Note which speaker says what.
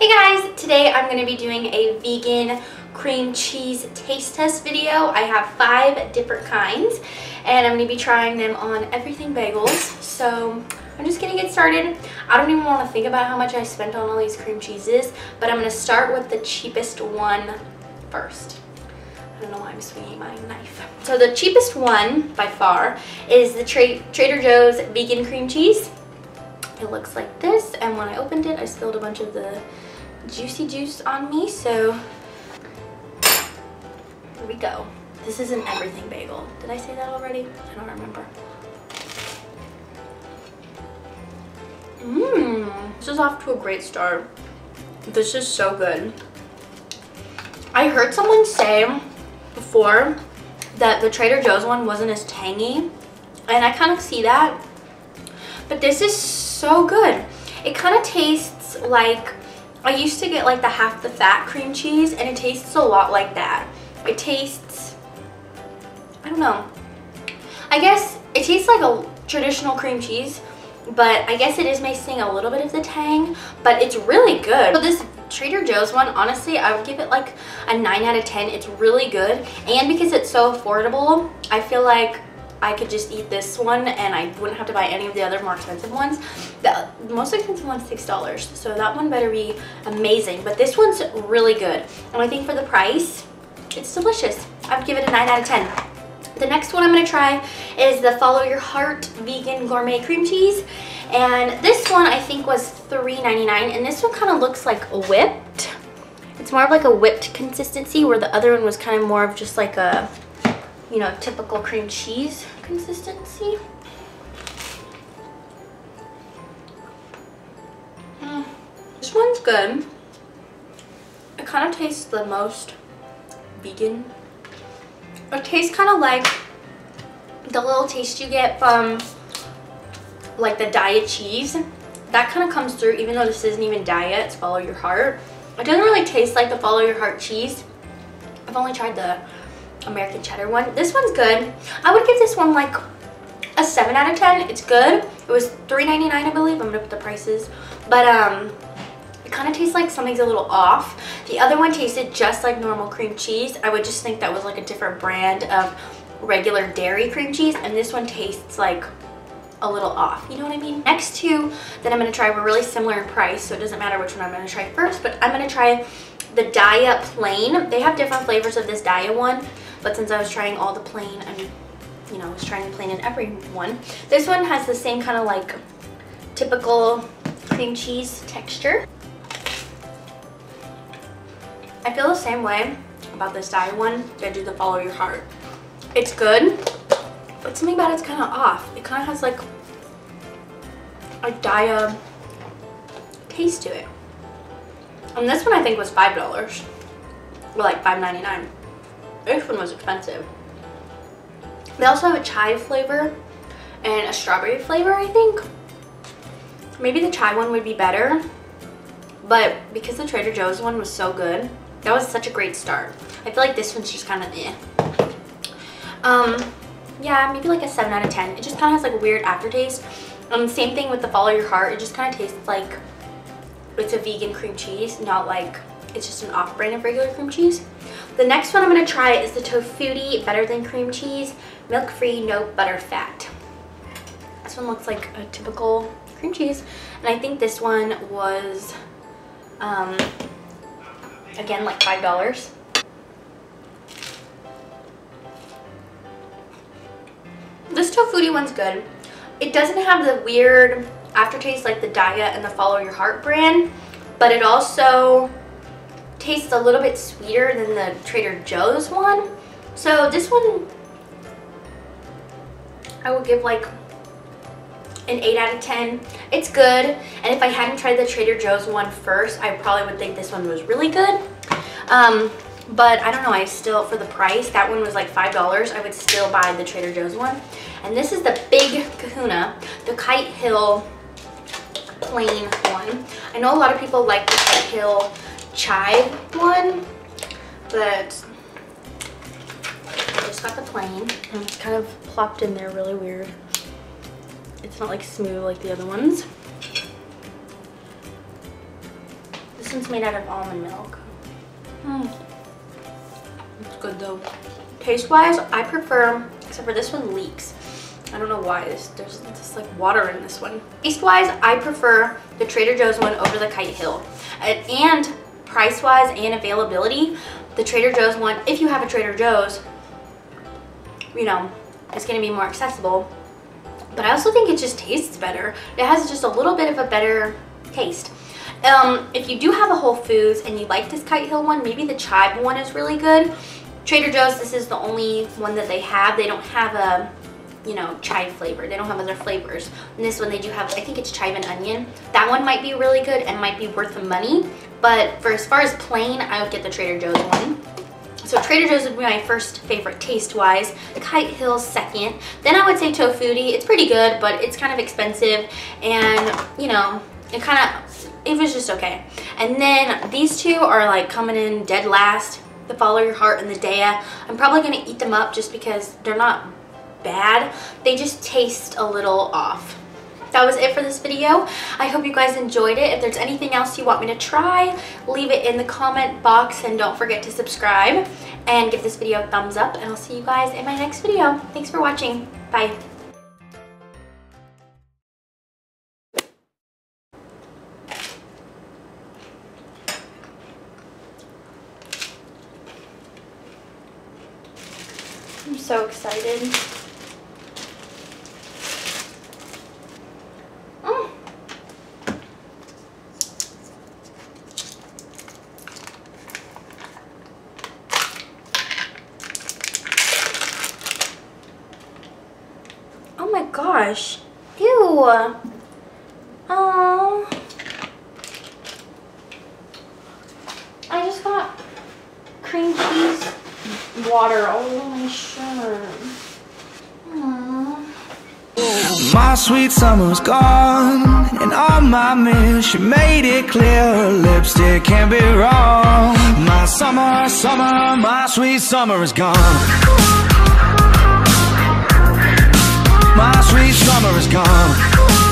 Speaker 1: Hey guys, today I'm going to be doing a vegan cream cheese taste test video. I have five different kinds and I'm going to be trying them on everything bagels. So I'm just going to get started. I don't even want to think about how much I spent on all these cream cheeses, but I'm going to start with the cheapest one first. I don't know why I'm swinging my knife. So the cheapest one by far is the Tra Trader Joe's vegan cream cheese. It looks like this and when I opened it I spilled a bunch of the juicy juice on me, so here we go. This is an everything bagel. Did I say that already? I don't remember. Mmm, this is off to a great start. This is so good. I heard someone say before that the Trader Joe's one wasn't as tangy, and I kind of see that, but this is so good. It kind of tastes like I used to get like the half the fat cream cheese and it tastes a lot like that. It tastes, I don't know. I guess it tastes like a traditional cream cheese, but I guess it is missing a little bit of the tang, but it's really good. So this Trader Joe's one, honestly, I would give it like a 9 out of 10. It's really good. And because it's so affordable, I feel like I could just eat this one and I wouldn't have to buy any of the other more expensive ones. The most expensive one's $6, so that one better be amazing. But this one's really good. And I think for the price, it's delicious. I'd give it a 9 out of 10. The next one I'm going to try is the Follow Your Heart Vegan Gourmet Cream Cheese. And this one I think was $3.99 and this one kind of looks like whipped. It's more of like a whipped consistency where the other one was kind of more of just like a you know, typical cream cheese consistency. Mm. This one's good. It kind of tastes the most vegan. It tastes kind of like the little taste you get from like the Daiya cheese. That kind of comes through even though this isn't even Daiya, it's follow your heart. It doesn't really taste like the follow your heart cheese. I've only tried the American cheddar one. This one's good. I would give this one like a 7 out of 10. It's good. It was $3.99 I believe. I'm going to put the prices. But um, it kind of tastes like something's a little off. The other one tasted just like normal cream cheese. I would just think that was like a different brand of regular dairy cream cheese. And this one tastes like a little off. You know what I mean? Next two that I'm going to try were really similar in price. So it doesn't matter which one I'm going to try first. But I'm going to try the Daiya Plain. They have different flavors of this Daiya one. But since I was trying all the plain, I mean, you know, I was trying the plain in every one. This one has the same kind of like typical cream cheese texture. I feel the same way about this Daiya one that do the Follow Your Heart. It's good, but something about it's kind of off. It kind of has like a Daiya um, taste to it. And this one I think was $5. Or like $5.99. This one was expensive. They also have a chai flavor and a strawberry flavor, I think. Maybe the chai one would be better. But because the Trader Joe's one was so good, that was such a great start. I feel like this one's just kind of eh. Um, yeah, maybe like a 7 out of 10. It just kind of has like a weird aftertaste. Um, same thing with the Follow Your Heart. It just kind of tastes like it's a vegan cream cheese, not like it's just an off-brand of regular cream cheese. The next one I'm going to try is the Tofutti Better Than Cream Cheese Milk-Free No Butter Fat. This one looks like a typical cream cheese. And I think this one was, um, again, like $5. This Tofutti one's good. It doesn't have the weird aftertaste like the Daiya and the Follow Your Heart brand, but it also tastes a little bit sweeter than the Trader Joe's one. So this one, I would give like an 8 out of 10. It's good, and if I hadn't tried the Trader Joe's one first, I probably would think this one was really good. Um, but I don't know, I still, for the price, that one was like $5, I would still buy the Trader Joe's one. And this is the Big Kahuna, the Kite Hill plain one. I know a lot of people like the Kite Hill chai one, but I just got the plain. And it's kind of plopped in there really weird. It's not like smooth like the other ones. This one's made out of almond milk. Mm. It's good though. Taste-wise, I prefer, except for this one leaks. I don't know why, there's, there's just like water in this one. Taste-wise, I prefer the Trader Joe's one over the Kite Hill. And, and price-wise and availability, the Trader Joe's one, if you have a Trader Joe's, you know, it's gonna be more accessible. But I also think it just tastes better. It has just a little bit of a better taste. Um, if you do have a Whole Foods and you like this Kite Hill one, maybe the chive one is really good. Trader Joe's, this is the only one that they have. They don't have a, you know, chive flavor. They don't have other flavors. And this one they do have, I think it's chive and onion. That one might be really good and might be worth the money. But for as far as plain, I would get the Trader Joe's one. So Trader Joe's would be my first favorite taste-wise. Kite Hill second. Then I would say Tofutti. It's pretty good, but it's kind of expensive. And, you know, it kind of, it was just okay. And then these two are like coming in dead last. The Follow Your Heart and the Daiya. I'm probably going to eat them up just because they're not bad. They just taste a little off that was it for this video. I hope you guys enjoyed it. If there's anything else you want me to try, leave it in the comment box and don't forget to subscribe and give this video a thumbs up and I'll see you guys in my next video. Thanks for watching. Bye. I'm so excited. Gosh. Ew. Oh. I just got cream cheese water all over my shirt. My sweet summer's gone And on my mirror she made it clear Lipstick can't be wrong My summer, summer, my sweet summer is gone sweet summer is gone.